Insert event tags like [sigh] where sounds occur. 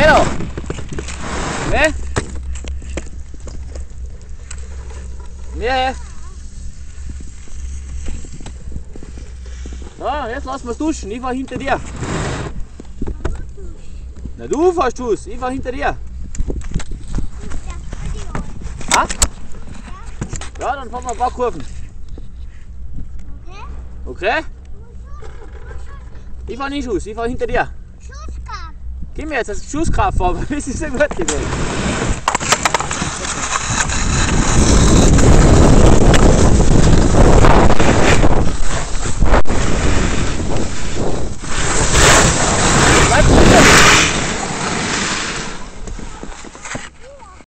Hello! Ne? Mehr her! Na, jetzt lassen wir duschen, ich fahr hinter dir. Na du fährst du's, ich fahr hinter dir. Ha? Ja, dann fahren wir ein paar Kurven. Okay? Ich fahr nicht Schuss, ich fahr hinter dir. Gib mir jetzt das Schusskraft vor, [laughs] es ist so gut gewesen.